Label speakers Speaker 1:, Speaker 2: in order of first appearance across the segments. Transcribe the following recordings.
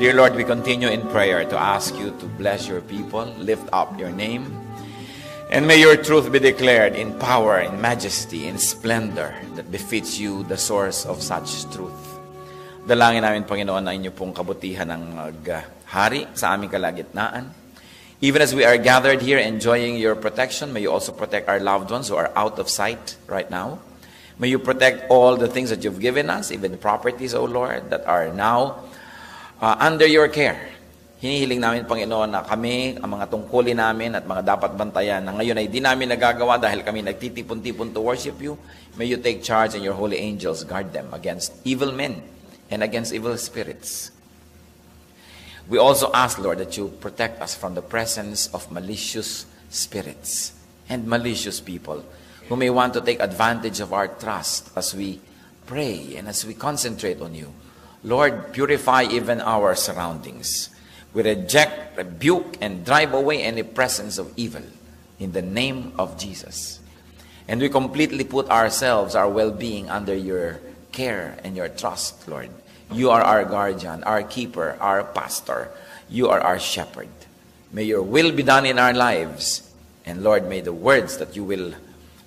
Speaker 1: Dear Lord, we continue in prayer to ask you to bless your people, lift up your name, and may your truth be declared in power, in majesty, in splendor that befits you, the source of such truth. Dalangin namin, Panginoon, na inyo pong kabutihan ng maghari sa aming kalagitnaan. Even as we are gathered here enjoying your protection, may you also protect our loved ones who are out of sight right now. May you protect all the things that you've given us, even the properties, O Lord, that are now uh, under your care. Hinihiling namin, Panginoon, na kami, ang mga tungkulin namin at mga dapat bantayan na ngayon ay di namin nagagawa dahil kami nagtitipon-tipon to worship you. May you take charge and your holy angels guard them against evil men and against evil spirits. We also ask, Lord, that you protect us from the presence of malicious spirits and malicious people who may want to take advantage of our trust as we pray and as we concentrate on you. Lord, purify even our surroundings. We reject, rebuke, and drive away any presence of evil in the name of Jesus. And we completely put ourselves, our well being, under your care and your trust, Lord. You are our guardian, our keeper, our pastor. You are our shepherd. May your will be done in our lives. And Lord, may the words that you will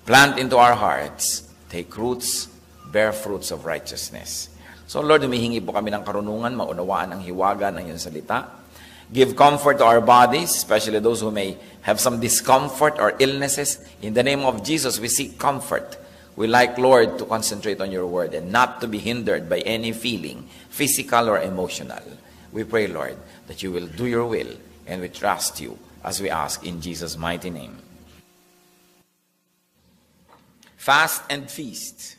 Speaker 1: plant into our hearts take roots, bear fruits of righteousness. So Lord, humihingi po kami ng karunungan, maunawaan ang hiwaga ng iyong salita. Give comfort to our bodies, especially those who may have some discomfort or illnesses. In the name of Jesus, we seek comfort. We like, Lord, to concentrate on your word and not to be hindered by any feeling, physical or emotional. We pray, Lord, that you will do your will, and we trust you as we ask in Jesus' mighty name. Fast and feast.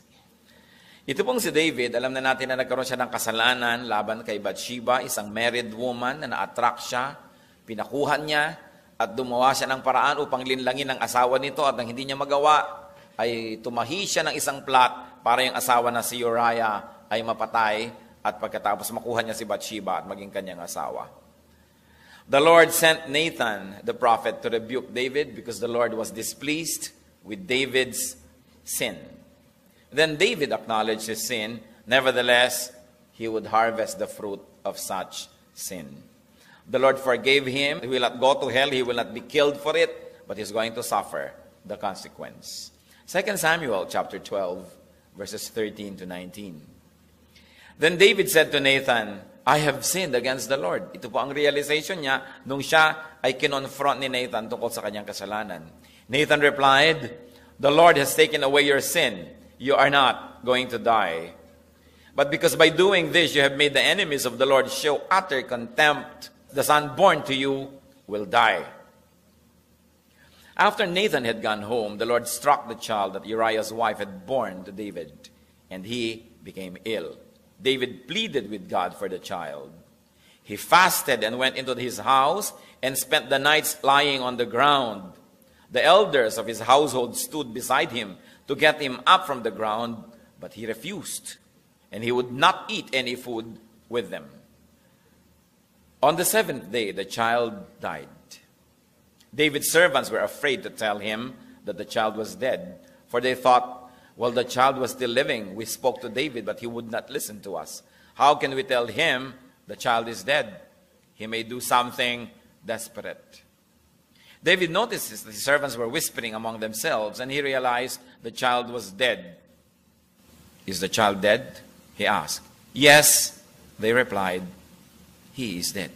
Speaker 1: Ito pong si David, alam na natin na nagkaroon siya ng kasalanan laban kay Bathsheba, isang married woman na na-attract siya, pinakuhan niya, at dumawa siya ng paraan upang linlangin ang asawa nito at nang hindi niya magawa, ay tumahi siya ng isang plot para yung asawa na si Uriah ay mapatay at pagkatapos makuha niya si Bathsheba at maging kanyang asawa. The Lord sent Nathan, the prophet, to rebuke David because the Lord was displeased with David's sin. Then David acknowledged his sin. Nevertheless, he would harvest the fruit of such sin. The Lord forgave him. He will not go to hell. He will not be killed for it, but he's going to suffer the consequence. 2 Samuel chapter 12, verses 13 to 19. Then David said to Nathan, I have sinned against the Lord. Ito po ang realization niya nung siya ay kinonfront ni Nathan tungkol sa kanyang kasalanan. Nathan replied, The Lord has taken away your sin you are not going to die. But because by doing this you have made the enemies of the Lord show utter contempt, the son born to you will die. After Nathan had gone home, the Lord struck the child that Uriah's wife had borne to David, and he became ill. David pleaded with God for the child. He fasted and went into his house and spent the nights lying on the ground. The elders of his household stood beside him to get him up from the ground, but he refused, and he would not eat any food with them. On the seventh day, the child died. David's servants were afraid to tell him that the child was dead, for they thought, well, the child was still living. We spoke to David, but he would not listen to us. How can we tell him the child is dead? He may do something desperate. David notices that his servants were whispering among themselves, and he realized the child was dead. Is the child dead? He asked. Yes, they replied. He is dead.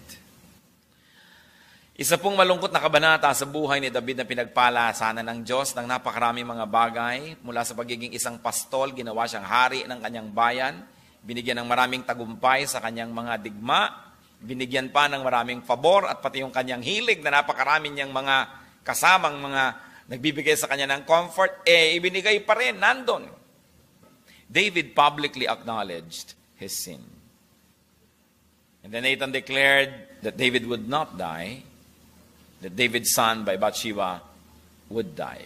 Speaker 1: Isa pong malungkot na kabanata sa buhay ni David na pinagpala sana ng Diyos ng napakaraming mga bagay. Mula sa pagiging isang pastol, ginawa siyang hari ng kanyang bayan. Binigyan ng maraming tagumpay sa kanyang mga digma binigyan pa ng maraming pabor at pati yung kanyang hilig na napakarami niyang mga kasamang mga nagbibigay sa kanya ng comfort, eh ibinigay pa rin, nandun. David publicly acknowledged his sin. And then Nathan declared that David would not die, that David's son by Bathsheba would die.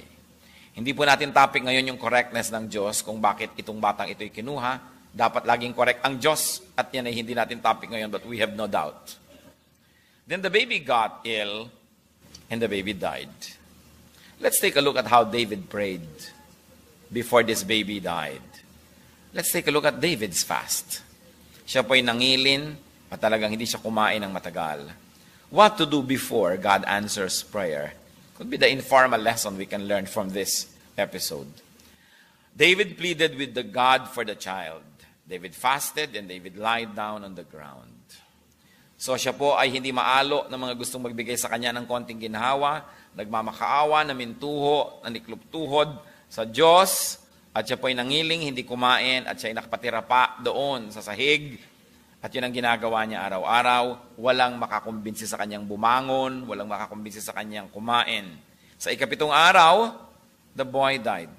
Speaker 1: Hindi po natin topic ngayon yung correctness ng Diyos kung bakit itong batang ito'y kinuha, dapat laging correct ang Diyos at yan ay hindi natin topic ngayon but we have no doubt. Then the baby got ill and the baby died. Let's take a look at how David prayed before this baby died. Let's take a look at David's fast. Siya po'y nangilin at talagang hindi siya kumain ng matagal. What to do before God answers prayer could be the informal lesson we can learn from this episode. David pleaded with the God for the child. David fasted and David lied down on the ground. So siya po ay hindi maalo ng mga gustong magbigay sa kanya ng konting ginhawa, nagmamakaawa, namintuho, nanikluptuhod sa Diyos, at siya po ay nangiling, hindi kumain, at siya ay nakapatira pa doon sa sahig, at yun ang ginagawa niya araw-araw. Walang makakumbinsi sa kanyang bumangon, walang makakumbinsi sa kanyang kumain. Sa ikapitong araw, the boy died.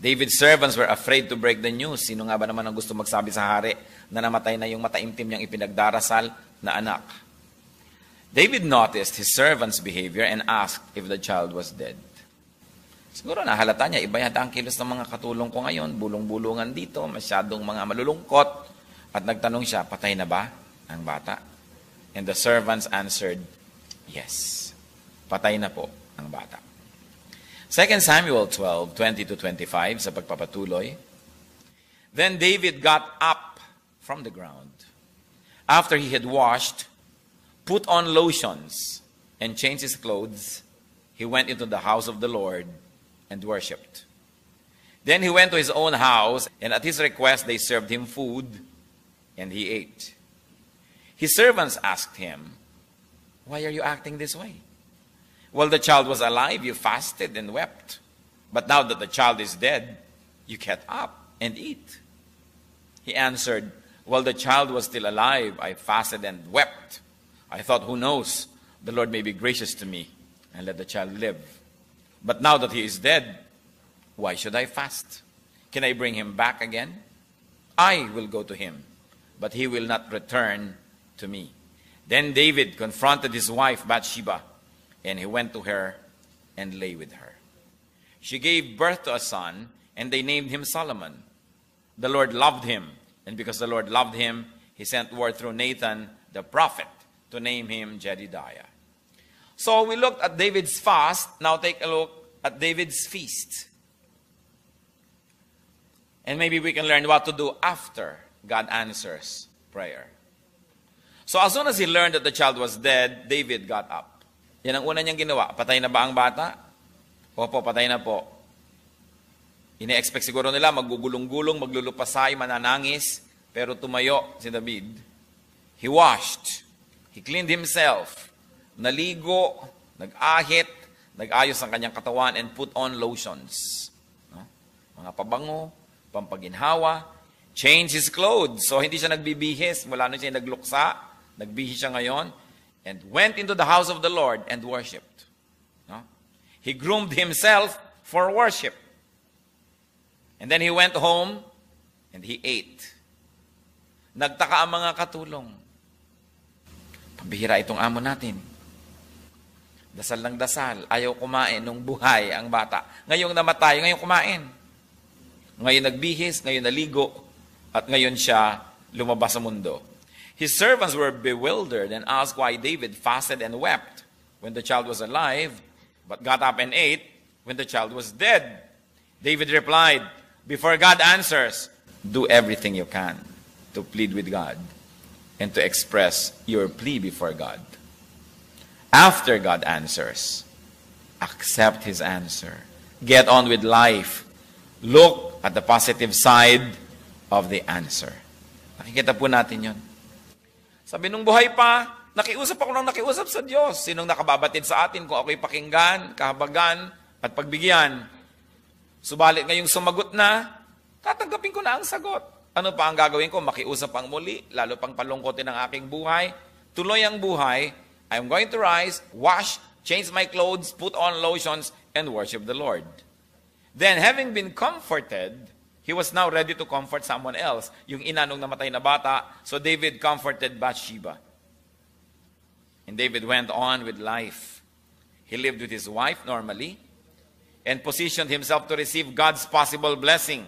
Speaker 1: David's servants were afraid to break the news. Sino nga ba naman ang gusto magsabi sa hari na namatay na yung mataimtim niyang ipinagdarasal na anak? David noticed his servant's behavior and asked if the child was dead. Siguro nahalata niya, iba yata ang kilos ng mga katulong ko ngayon, bulong-bulungan dito, masyadong mga malulungkot. At nagtanong siya, patay na ba ang bata? And the servants answered, yes. Patay na po ang bata. 2 Samuel 12, 20 to 25, sa pagpapatuloy. Then David got up from the ground. After he had washed, put on lotions, and changed his clothes, he went into the house of the Lord and worshipped. Then he went to his own house, and at his request they served him food, and he ate. His servants asked him, Why are you acting this way? While the child was alive, you fasted and wept. But now that the child is dead, you get up and eat. He answered, While the child was still alive, I fasted and wept. I thought, Who knows? The Lord may be gracious to me and let the child live. But now that he is dead, why should I fast? Can I bring him back again? I will go to him, but he will not return to me. Then David confronted his wife Bathsheba and he went to her and lay with her. She gave birth to a son, and they named him Solomon. The Lord loved him, and because the Lord loved him, he sent word through Nathan, the prophet, to name him Jedidiah. So we looked at David's fast. Now take a look at David's feast. And maybe we can learn what to do after God answers prayer. So as soon as he learned that the child was dead, David got up. Yan ang una niyang ginawa. Patay na ba ang bata? Opo, patay na po. Ine-expect siguro nila, magugulong-gulong, maglulupasay, mananangis. Pero tumayo si David. He washed. He cleaned himself. Naligo, nag-ahit, nag-ayos ang kanyang katawan and put on lotions. No? Mga pabango, pampaginhawa, change his clothes. So hindi siya nagbibihis. Mula na siya nagluksa, nagbihis siya ngayon and went into the house of the Lord and worshipped. No? He groomed himself for worship. And then he went home and he ate. Nagtaka ang mga katulong. Pambihira itong amo natin. Dasal ng dasal. Ayaw kumain nung buhay ang bata. Ngayong namatay, ngayon kumain. Ngayon nagbihis, ngayon naligo, at ngayon siya lumabas sa mundo. His servants were bewildered and asked why David fasted and wept when the child was alive, but got up and ate when the child was dead. David replied, Before God answers, do everything you can to plead with God and to express your plea before God. After God answers, accept His answer. Get on with life. Look at the positive side of the answer. Nakikita po natin. Sabi nung buhay pa, nakiusap ako ng nakiusap sa Diyos. Sinong nakababatid sa atin kung ako'y pakinggan, kahabagan, at pagbigyan. Subalit ngayong sumagot na, tatanggapin ko na ang sagot. Ano pa ang gagawin ko? Makiusap ang muli, lalo pang palungkotin ang aking buhay. Tuloy ang buhay. I'm going to rise, wash, change my clothes, put on lotions, and worship the Lord. Then, having been comforted, He was now ready to comfort someone else. Yung ina nung namatay na bata. So David comforted Bathsheba. And David went on with life. He lived with his wife normally and positioned himself to receive God's possible blessing.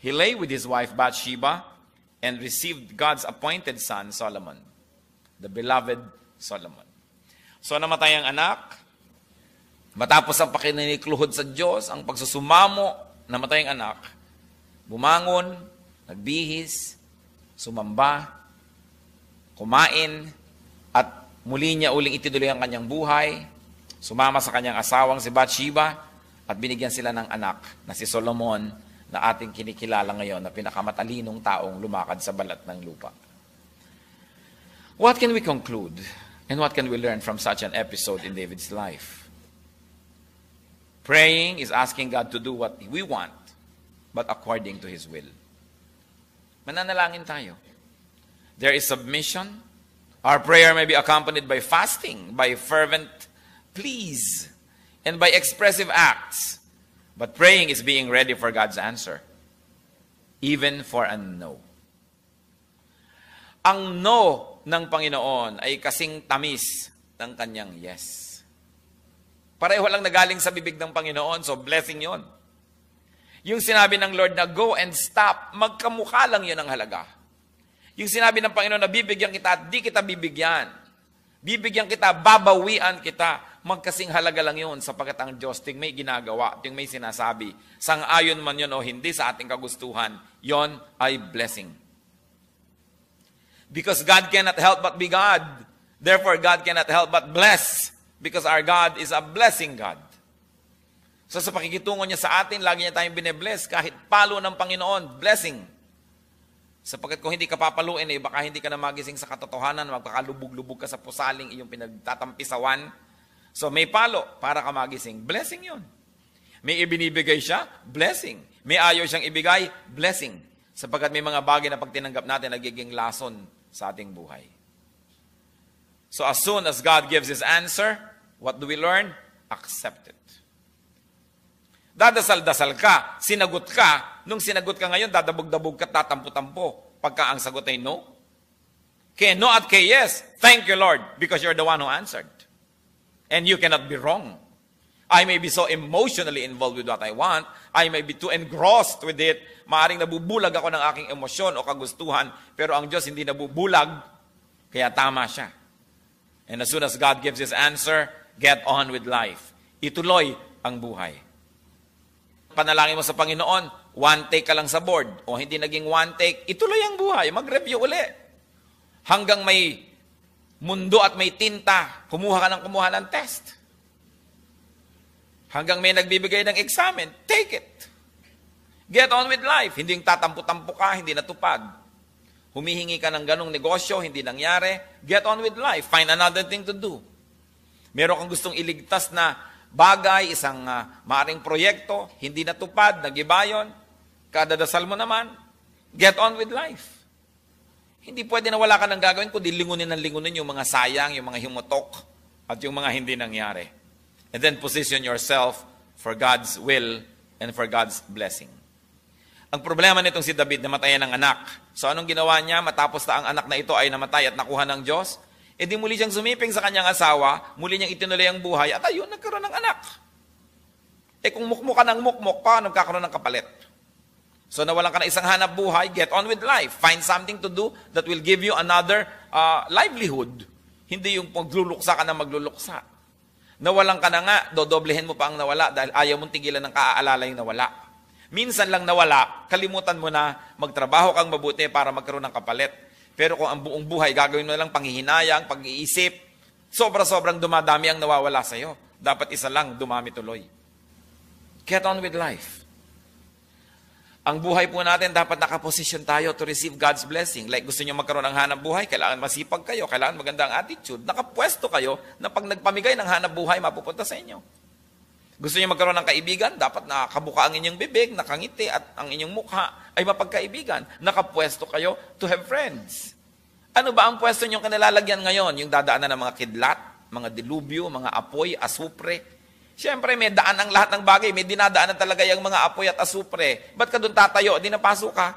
Speaker 1: He lay with his wife Bathsheba and received God's appointed son, Solomon, the beloved Solomon. So namatay ang anak, matapos ang pakinikluhod sa Diyos, ang pagsusumamo, namatay ang anak, bumangon, nagbihis, sumamba, kumain, at muli niya uling itinuloy ang kanyang buhay, sumama sa kanyang asawang si Bathsheba, at binigyan sila ng anak na si Solomon na ating kinikilala ngayon na pinakamatalinong taong lumakad sa balat ng lupa. What can we conclude and what can we learn from such an episode in David's life? Praying is asking God to do what we want, but according to His will. Mananalangin tayo. There is submission. Our prayer may be accompanied by fasting, by fervent pleas, and by expressive acts. But praying is being ready for God's answer, even for a no. Ang no ng Panginoon ay kasing tamis ng kanyang yes. Pareho lang nagaling sa bibig ng Panginoon, so blessing yon. Yung sinabi ng Lord na go and stop, magkamukha lang yun ang halaga. Yung sinabi ng Panginoon na bibigyan kita at di kita bibigyan. Bibigyan kita, babawian kita. Magkasing halaga lang yun sapagkat ang Diyos ting may ginagawa, ting may sinasabi. Sang-ayon man yun o hindi sa ating kagustuhan, yon ay blessing. Because God cannot help but be God. Therefore, God cannot help but bless. Because our God is a blessing God. So sa pakikitungo niya sa atin, lagi niya tayong binebless. Kahit palo ng Panginoon, blessing. Sapagkat kung hindi ka papaluin, eh, baka hindi ka na magising sa katotohanan, magkakalubog-lubog ka sa pusaling iyong pinagtatampisawan. So may palo para ka magising. Blessing yun. May ibinibigay siya, blessing. May ayaw siyang ibigay, blessing. Sapagkat may mga bagay na pag tinanggap natin, nagiging lason sa ating buhay. So as soon as God gives His answer, what do we learn? Accept it. Dadasal-dasal ka, sinagot ka, nung sinagot ka ngayon, dadabog-dabog ka, tatampo-tampo, pagka ang sagot ay no. Kay no at kay yes, thank you Lord, because you're the one who answered. And you cannot be wrong. I may be so emotionally involved with what I want, I may be too engrossed with it, maaring nabubulag ako ng aking emosyon o kagustuhan, pero ang Diyos hindi nabubulag, kaya tama siya. And as soon as God gives His answer, get on with life. Ituloy ang buhay panalangin mo sa Panginoon, one take ka lang sa board, o hindi naging one take, ituloy ang buhay, mag-review uli. Hanggang may mundo at may tinta, kumuha ka ng kumuha ng test. Hanggang may nagbibigay ng examen, take it. Get on with life. Hindi yung tatampo-tampo ka, hindi natupad. Humihingi ka ng ganong negosyo, hindi nangyari. Get on with life. Find another thing to do. Meron kang gustong iligtas na bagay, isang uh, maaring proyekto, hindi natupad, nagiba yun, kadadasal mo naman, get on with life. Hindi pwede na wala ka ng gagawin kundi lingunin ng lingunin yung mga sayang, yung mga himutok, at yung mga hindi nangyari. And then position yourself for God's will and for God's blessing. Ang problema nitong si David, namatayan ng anak. So anong ginawa niya matapos na ang anak na ito ay namatay at nakuha ng Diyos? E di muli siyang sumiping sa kanyang asawa, muli niyang itinuloy ang buhay, at ayun, nagkaroon ng anak. Eh kung mukmuka ng mukmuk, paano nagkakaroon ng kapalit? So nawalan ka na isang hanap buhay, get on with life. Find something to do that will give you another uh, livelihood. Hindi yung magluluksa ka na magluluksa. Nawalan ka na nga, dodoblehin mo pa ang nawala dahil ayaw mong tigilan ng kaaalala yung nawala. Minsan lang nawala, kalimutan mo na magtrabaho kang mabuti para magkaroon ng kapalit. Pero kung ang buong buhay gagawin mo lang panghihinayang, pag-iisip, sobra-sobrang dumadami ang nawawala sa iyo. Dapat isa lang, dumami tuloy. Get on with life. Ang buhay po natin, dapat nakaposisyon tayo to receive God's blessing. Like gusto niyo magkaroon ng hanap buhay, kailangan masipag kayo, kailangan maganda ang attitude. Nakapwesto kayo na pag nagpamigay ng hanap buhay, mapupunta sa inyo. Gusto niyo magkaroon ng kaibigan, dapat nakabuka ang inyong bibig, nakangiti, at ang inyong mukha ay mapagkaibigan. Nakapwesto kayo to have friends. Ano ba ang pwesto niyong kanilalagyan ngayon? Yung dadaanan ng mga kidlat, mga dilubyo, mga apoy, asupre. Siyempre, may daan ang lahat ng bagay. May dinadaanan talaga yung mga apoy at asupre. Ba't ka doon tatayo? Di napasok ka.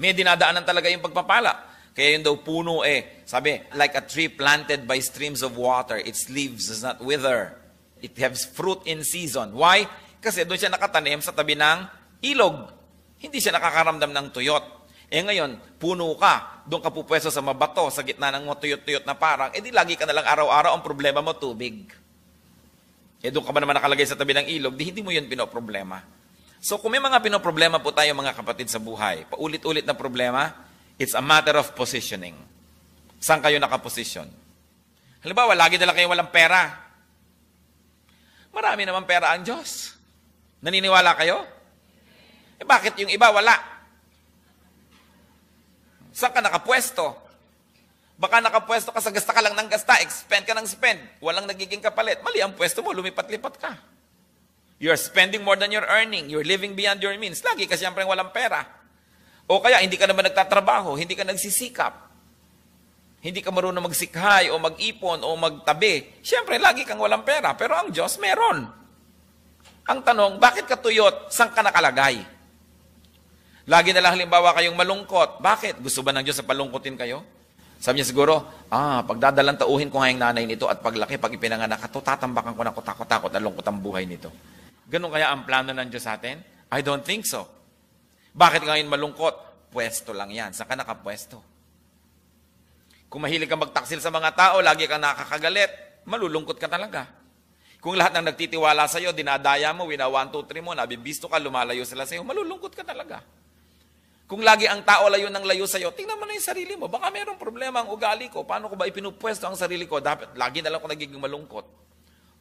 Speaker 1: May dinadaanan talaga yung pagpapala. Kaya yun daw puno eh. Sabi, like a tree planted by streams of water, its leaves does not wither It has fruit in season. Why? Kasi doon siya nakatanim sa tabi ng ilog. Hindi siya nakakaramdam ng tuyot. Eh ngayon, puno ka, doon ka pupwesto sa mabato, sa gitna ng tuyot-tuyot na parang, eh di lagi ka na lang araw-araw, ang problema mo tubig. Eh doon ka ba naman nakalagay sa tabi ng ilog, di hindi mo yun pinoproblema. So kung may mga pinoproblema po tayo mga kapatid sa buhay, paulit-ulit na problema, it's a matter of positioning. Saan kayo nakaposisyon? Halimbawa, lagi dala kayo walang pera. Marami naman pera ang Diyos. Naniniwala kayo? Eh bakit yung iba wala? Saan ka nakapwesto? Baka nakapwesto ka sa gasta ka lang ng gasta, expend ka ng spend, walang nagiging kapalit. Mali ang pwesto mo, lumipat-lipat ka. You're spending more than you're earning. You're living beyond your means. Lagi ka siyempre walang pera. O kaya, hindi ka naman nagtatrabaho, hindi ka nagsisikap. Hindi ka marunong magsikhay o mag-ipon o magtabi. Siyempre, lagi kang walang pera. Pero ang Diyos, meron. Ang tanong, bakit ka tuyot? Saan ka nakalagay? Lagi na lang halimbawa kayong malungkot. Bakit? Gusto ba ng Diyos sa palungkotin kayo? Sabi niya siguro, ah, pagdadalang tauhin ko nga yung nanay nito at paglaki, pag ipinanganak to, tatambakan ko na kutakot-takot at lungkot ang buhay nito. Ganun kaya ang plano ng Diyos sa atin? I don't think so. Bakit ngayon malungkot? Pwesto lang yan. Saan ka nakapwesto? Kung mahilig kang magtaksil sa mga tao, lagi kang nakakagalit, malulungkot ka talaga. Kung lahat ng nagtitiwala sa'yo, dinadaya mo, wina 1, 2, 3 mo, nabibisto ka, lumalayo sila sa'yo, malulungkot ka talaga. Kung lagi ang tao layo ng layo sa'yo, tingnan mo na yung sarili mo. Baka mayroong problema ang ugali ko. Paano ko ba ipinupwesto ang sarili ko? Dapat, lagi na lang ako nagiging malungkot.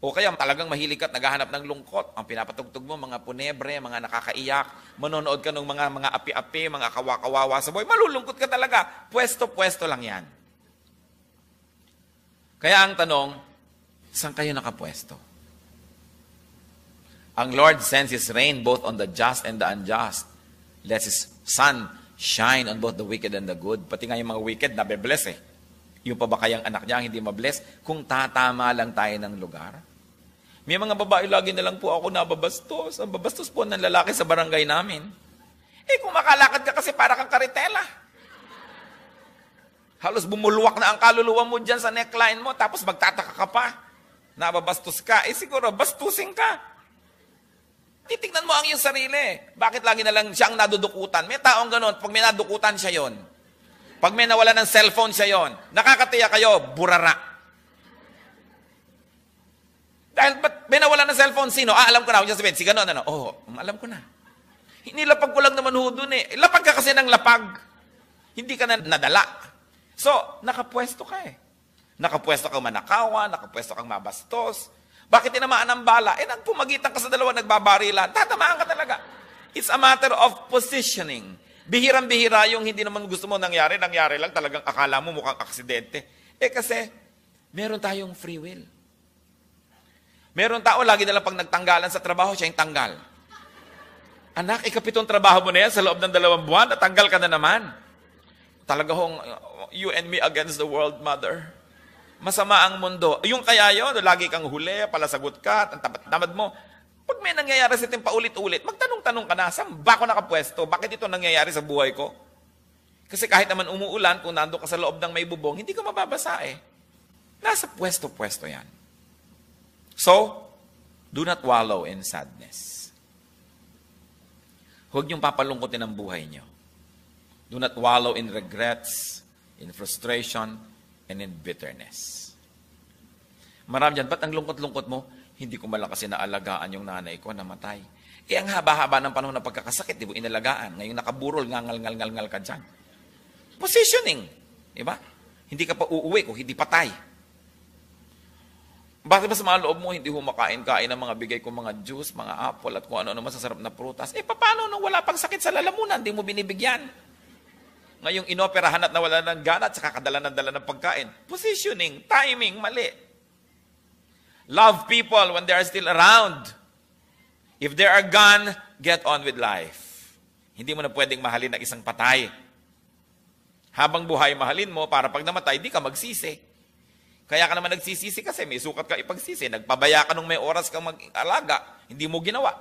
Speaker 1: O kaya talagang mahilig ka at naghahanap ng lungkot. Ang pinapatugtog mo, mga punebre, mga nakakaiyak, manonood ka ng mga, mga api-api, mga kawakawawa sa buhay, malulungkot ka talaga. Pwesto-pwesto lang yan. Kaya ang tanong, saan kayo nakapwesto? Ang Lord sends His rain both on the just and the unjust. Let His sun shine on both the wicked and the good. Pati nga yung mga wicked, nabe-bless eh. Yung pa ba kayang anak niya hindi mabless? Kung tatama lang tayo ng lugar. May mga babae lagi na lang po ako nababastos. Ang babastos po ng lalaki sa barangay namin. Eh kung makalakad ka kasi para kang karitela. Halos bumulwak na ang kaluluwa mo dyan sa neckline mo, tapos magtataka ka pa. Nababastos ka. Eh siguro, bastusin ka. Titignan mo ang iyong sarili. Bakit lagi na lang siyang nadudukutan? May taong ganun, pag may nadukutan siya yon. Pag may nawala ng cellphone siya yon. Nakakatiya kayo, burara. Dahil ba't may nawala ng cellphone, sino? Ah, alam ko na. Huwag sabihin, si gano'n, ano? Oh, alam ko na. Hinilapag ko lang naman ho dun eh. Lapag ka kasi ng lapag. Hindi ka na nadala. So, nakapwesto ka eh. Nakapwesto kang manakawa, nakapwesto kang mabastos, bakit tinamaan ng bala? Eh, nagpumagitan ka sa dalawa, nagbabarilan. Tatamaan ka talaga. It's a matter of positioning. Bihirang-bihira yung hindi naman gusto mo nangyari, nangyari lang, talagang akala mo mukhang aksidente. Eh kasi, meron tayong free will. Meron tao, lagi na lang pag nagtanggalan sa trabaho, siya yung tanggal. Anak, ikapitong trabaho mo na yan sa loob ng dalawang buwan, natanggal ka na naman. Talaga hong, you and me against the world, mother masama ang mundo. Yung kaya yun, lagi kang huli, palasagot ka, tamad mo. Pag may nangyayari sa atin paulit-ulit, magtanong-tanong ka na, saan ba ako nakapwesto? Bakit ito nangyayari sa buhay ko? Kasi kahit naman umuulan, kung nando ka sa loob ng may bubong, hindi ka mababasa eh. Nasa pwesto-pwesto yan. So, do not wallow in sadness. Huwag niyong papalungkotin ang buhay niyo. Do not wallow in regrets, in frustration, and in bitterness. Marami dyan, ba't ang lungkot-lungkot mo? Hindi ko malang kasi naalagaan yung nanay ko, namatay. Eh, ang haba-haba ng panahon ng pagkakasakit, di mo inalagaan. Ngayon nakaburol, ngangal-ngal-ngal ka dyan. Positioning. Di ba? Hindi ka pa uuwi kung hindi patay. Bakit ba sa mga loob mo, hindi humakain-kain ng mga bigay ko mga juice, mga apple, at kung ano-ano masasarap na prutas? Eh, paano nung wala pang sakit sa lalamunan, hindi mo binibigyan? Ngayong inoperahan at nawala ng gana at saka kadala ng dala ng pagkain. Positioning, timing, mali. Love people when they are still around. If they are gone, get on with life. Hindi mo na pwedeng mahalin ng isang patay. Habang buhay, mahalin mo para pag namatay, di ka magsisi. Kaya ka naman nagsisisi kasi may sukat ka ipagsisi. Nagpabaya ka nung may oras kang mag-alaga. Hindi mo ginawa.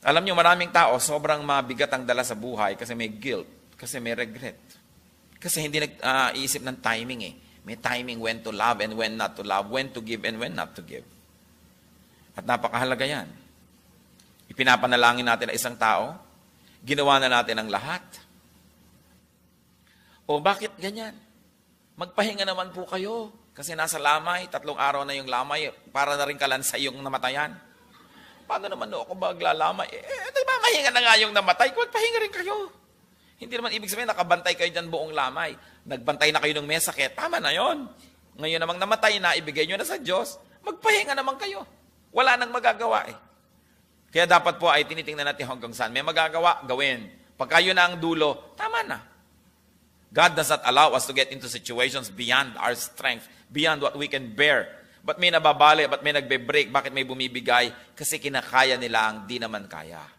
Speaker 1: Alam niyo, maraming tao, sobrang mabigat ang dala sa buhay kasi may guilt. Kasi may regret. Kasi hindi nag-iisip uh, ng timing eh. May timing when to love and when not to love, when to give and when not to give. At napakahalaga yan. Ipinapanalangin natin ang isang tao, ginawa na natin ang lahat. O bakit ganyan? Magpahinga naman po kayo. Kasi nasa lamay, tatlong araw na yung lamay, para na rin kalansa yung namatayan. paano naman ako maglalamay? Eh, eh, di ba, mahinga na nga yung namatay. Kung pahinga rin kayo. Hindi naman ibig sabihin, nakabantay kayo dyan buong lamay. Nagbantay na kayo ng may sakit. Tama na yon. Ngayon namang namatay na, ibigay nyo na sa Diyos, magpahinga naman kayo. Wala nang magagawa eh. Kaya dapat po ay tinitingnan natin hanggang saan. May magagawa, gawin. Pag kayo na ang dulo, tama na. God does not allow us to get into situations beyond our strength, beyond what we can bear. Ba't may nababali? Ba't may nagbe-break? Bakit may bumibigay? Kasi kinakaya nila ang di naman kaya.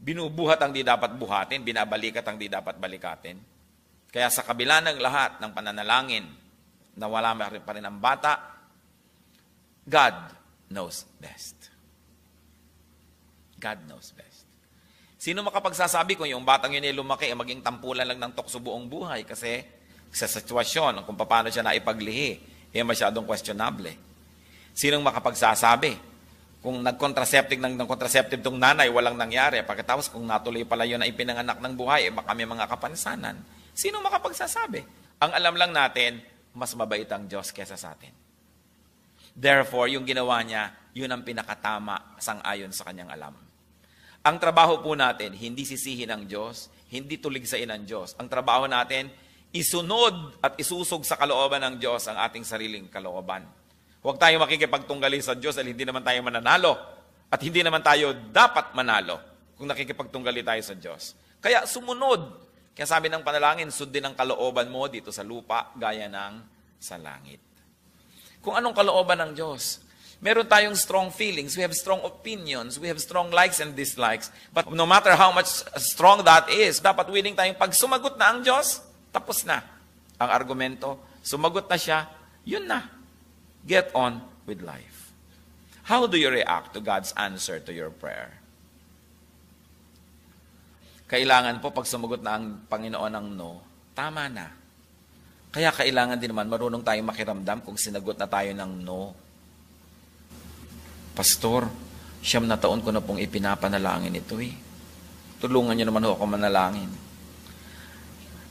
Speaker 1: Binubuhat ang di dapat buhatin, binabalikat ang di dapat balikatin. Kaya sa kabila ng lahat ng pananalangin na wala pa rin ang bata, God knows best. God knows best. Sino makapagsasabi kung yung batang yun ay lumaki ay maging tampulan lang ng tokso buong buhay kasi sa sitwasyon kung paano siya naipaglihi eh masyadong questionable. Sinong makapagsasabi? Kung nag-contraceptive ng, ng contraceptive tong nanay, walang nangyari. Pagkatapos kung natuloy pala yun na ipinanganak ng buhay, eh baka may mga kapansanan. Sino makapagsasabi? Ang alam lang natin, mas mabait ang Diyos kesa sa atin. Therefore, yung ginawa niya, yun ang pinakatama sang-ayon sa kanyang alam. Ang trabaho po natin, hindi sisihin ng Diyos, hindi tuligsain ng Diyos. Ang trabaho natin, isunod at isusog sa kalooban ng Diyos ang ating sariling kalooban. Huwag tayo makikipagtunggali sa Diyos dahil hindi naman tayo mananalo at hindi naman tayo dapat manalo kung nakikipagtunggali tayo sa Diyos. Kaya sumunod. Kaya sabi ng panalangin, sundin ang kalooban mo dito sa lupa gaya ng sa langit. Kung anong kalooban ng Diyos. Meron tayong strong feelings, we have strong opinions, we have strong likes and dislikes. But no matter how much strong that is, dapat willing tayong pag sumagot na ang Diyos, tapos na ang argumento. Sumagot na siya, yun na. Get on with life. How do you react to God's answer to your prayer? Kailangan po pag sumagot na ang Panginoon ng no, tama na. Kaya kailangan din naman marunong tayong makiramdam kung sinagot na tayo ng no. Pastor, siyam na taon ko na pong ipinapanalangin ito eh. Tulungan niyo naman ako manalangin.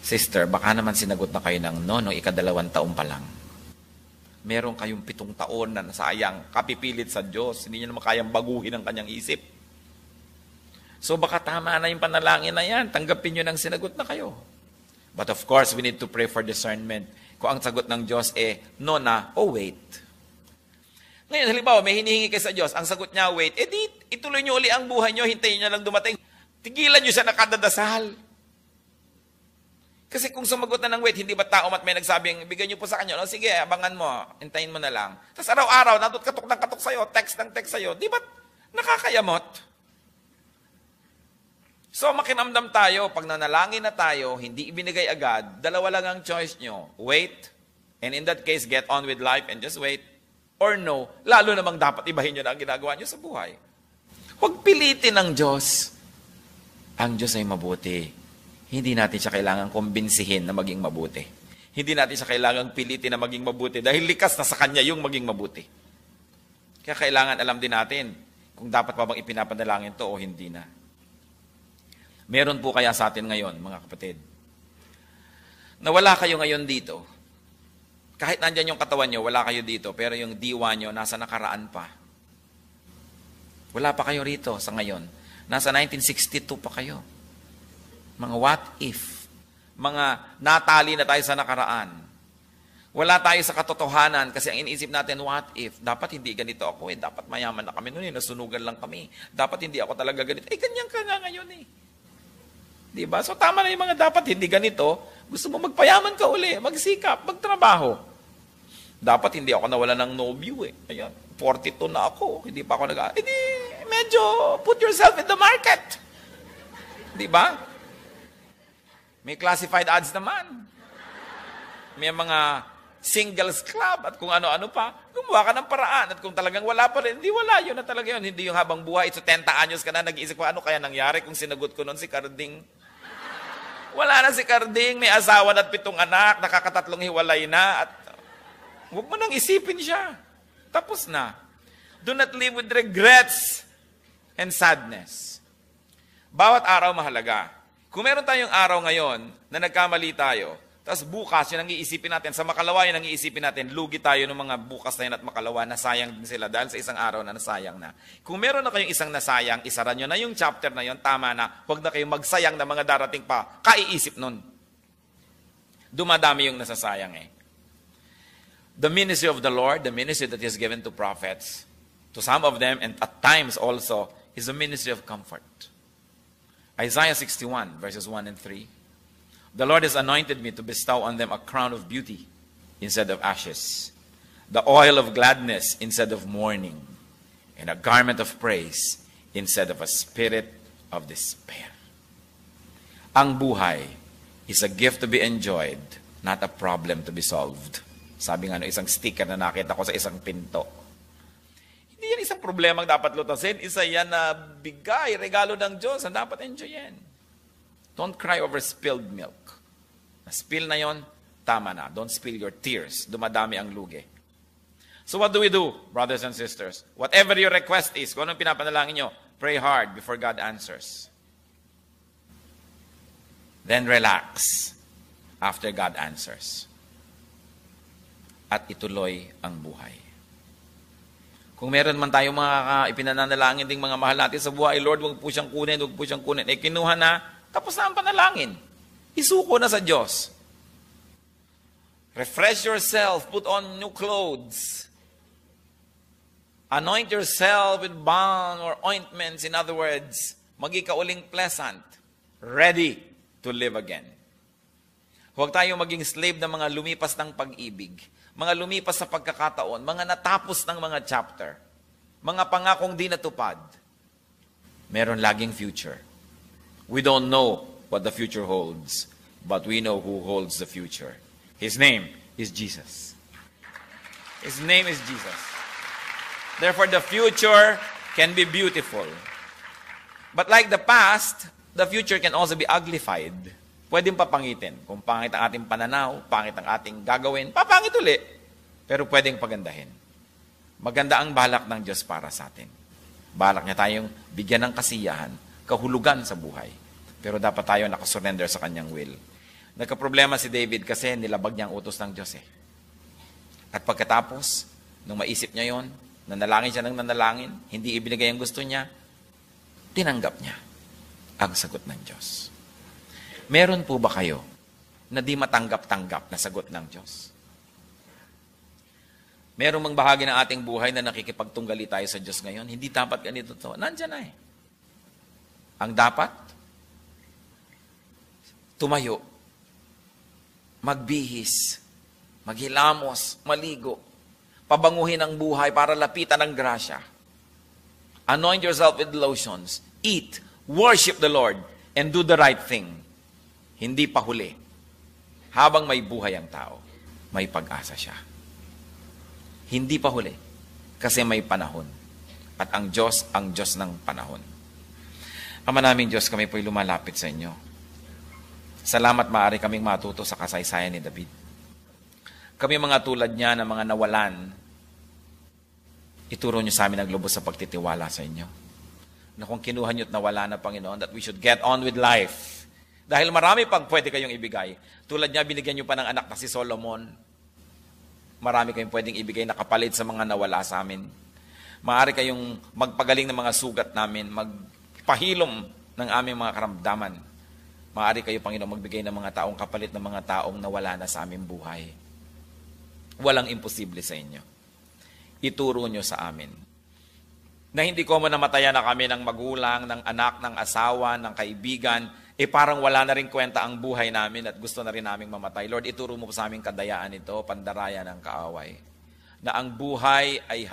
Speaker 1: Sister, baka naman sinagot na kayo ng no, no, ikadalawang taon pa lang. Meron kayong pitong taon na nasayang, kapipilit sa Diyos, hindi niyo naman kayang baguhin ang kanyang isip. So baka tama na yung panalangin na yan, tanggapin niyo nang sinagot na kayo. But of course, we need to pray for discernment. Kung ang sagot ng Diyos eh, no na, oh wait. Ngayon, halimbawa, may hinihingi kayo sa Diyos, ang sagot niya, wait, eh di, ituloy niyo uli ang buhay niyo, hintayin niyo lang dumating. Tigilan niyo siya na kadadasal. Kasi kung sumagot na ng wait, hindi ba tao at may nagsabing, bigyan niyo po sa kanya, no, sige, abangan mo, hintayin mo na lang. Tapos araw-araw, nandun katok ng katok sa'yo, text ng text sa'yo, di ba nakakayamot? So makinamdam tayo, pag nanalangin na tayo, hindi ibinigay agad, dalawa lang ang choice nyo. Wait, and in that case, get on with life and just wait. Or no, lalo namang dapat ibahin nyo na ang ginagawa nyo sa buhay. Huwag pilitin ng Diyos. Ang Diyos ay mabuti hindi natin siya kailangan kumbinsihin na maging mabuti. Hindi natin siya kailangan pilitin na maging mabuti dahil likas na sa Kanya yung maging mabuti. Kaya kailangan alam din natin kung dapat pa bang ipinapadalangin to o hindi na. Meron po kaya sa atin ngayon, mga kapatid, na wala kayo ngayon dito. Kahit nandyan yung katawan nyo, wala kayo dito, pero yung diwa nyo nasa nakaraan pa. Wala pa kayo rito sa ngayon. Nasa 1962 pa kayo. Mga what if. Mga natali na tayo sa nakaraan. Wala tayo sa katotohanan kasi ang iniisip natin, what if? Dapat hindi ganito ako eh. Dapat mayaman na kami noon eh. Nasunugan lang kami. Dapat hindi ako talaga ganito. Eh, ganyan ka nga ngayon eh. Di ba? So tama na yung mga dapat hindi ganito. Gusto mo magpayaman ka uli, magsikap, magtrabaho. Dapat hindi ako nawala ng nobyo eh. Ayan, 42 na ako. Hindi pa ako nag- Eh di, medyo put yourself in the market. Di ba? May classified ads naman. May mga singles club at kung ano-ano pa. Gumawa ka ng paraan. At kung talagang wala pa rin, hindi wala. Yun na talaga yun. Hindi yung habang buhay. Ito 10 anyos ka na, nag-iisip ko, ano kaya nangyari kung sinagot ko noon si Carding? Wala na si Carding. May asawa at pitong anak. Nakakatatlong hiwalay na. At huwag mo nang isipin siya. Tapos na. Do not live with regrets and sadness. Bawat araw mahalaga. Kung meron tayong araw ngayon na nagkamali tayo, Tapos bukas, yun ang iisipin natin. Sa makalawa, yun ang iisipin natin. Lugi tayo ng mga bukas na yun at makalawa, nasayang din sila dahil sa isang araw na nasayang na. Kung meron na kayong isang nasayang, isara nyo na yung chapter na yun, tama na. Huwag na kayong magsayang na mga darating pa. Kaiisip nun. Dumadami yung nasasayang eh. The ministry of the Lord, the ministry that has given to prophets, to some of them, and at times also, is a ministry of comfort. Isaiah 61, verses 1 and 3. The Lord has anointed me to bestow on them a crown of beauty instead of ashes, the oil of gladness instead of mourning, and a garment of praise instead of a spirit of despair. Ang buhay is a gift to be enjoyed, not a problem to be solved. Sabi nga no, isang sticker na nakita ko sa isang pinto. Isang problema dapat lutasin. Isa yan na bigay, regalo ng Diyos na dapat enjoyin. Don't cry over spilled milk. Na-spill na yon, tama na. Don't spill your tears. Dumadami ang lugi. So what do we do, brothers and sisters? Whatever your request is, kung anong pinapanalangin nyo, pray hard before God answers. Then relax after God answers at ituloy ang buhay. Kung meron man tayong mga ipinananalangin ding mga mahal natin sa buhay, Lord, huwag po siyang kunin, huwag po siyang kunin. Eh, kinuha na, tapos na ang panalangin. Isuko na sa Diyos. Refresh yourself, put on new clothes. Anoint yourself with balm or ointments. In other words, magikauling pleasant, ready to live again. Huwag tayong maging slave ng mga lumipas ng pag-ibig mga lumipas sa pagkakataon, mga natapos ng mga chapter, mga pangakong di natupad, meron laging future. We don't know what the future holds, but we know who holds the future. His name is Jesus. His name is Jesus. Therefore, the future can be beautiful. But like the past, the future can also be uglified. Pwedeng papangitin. Kung pangit ang ating pananaw, pangit ang ating gagawin, papangit uli. Pero pwedeng pagandahin. Maganda ang balak ng Diyos para sa atin. Balak niya tayong bigyan ng kasiyahan, kahulugan sa buhay. Pero dapat tayo nakasurrender sa kanyang will. Nagka-problema si David kasi nilabag niya ang utos ng Diyos eh. At pagkatapos, nung maisip niya yon, nanalangin siya ng nanalangin, hindi ibinigay ang gusto niya, tinanggap niya ang sagot ng Diyos. Meron po ba kayo na di matanggap-tanggap na sagot ng Diyos? Meron mang bahagi ng ating buhay na nakikipagtunggali tayo sa Diyos ngayon, hindi dapat ganito to. Nandyan na eh. Ang dapat, tumayo, magbihis, maghilamos, maligo, pabanguhin ang buhay para lapitan ang grasya. Anoint yourself with lotions, eat, worship the Lord, and do the right thing hindi pa huli. Habang may buhay ang tao, may pag-asa siya. Hindi pa huli. Kasi may panahon. At ang Diyos, ang Diyos ng panahon. Ama namin Diyos, kami po'y lumalapit sa inyo. Salamat maaari kaming matuto sa kasaysayan ni David. Kami mga tulad niya na mga nawalan, ituro niyo sa amin ang lubos sa pagtitiwala sa inyo. Na kung kinuha niyo at nawala na, Panginoon, that we should get on with life dahil marami pang pwede kayong ibigay. Tulad niya, binigyan niyo pa ng anak na si Solomon. Marami kayong pwedeng ibigay na kapalit sa mga nawala sa amin. Maaari kayong magpagaling ng mga sugat namin, magpahilom ng aming mga karamdaman. Maaari kayo, Panginoon, magbigay ng mga taong kapalit ng mga taong nawala na sa aming buhay. Walang imposible sa inyo. Ituro nyo sa amin. Na hindi ko man namatayan na kami ng magulang, ng anak, ng asawa, ng kaibigan, eh parang wala na rin kwenta ang buhay namin at gusto na rin naming mamatay. Lord, ituro mo sa aming kadayaan ito, pandaraya ng kaaway, na ang buhay ay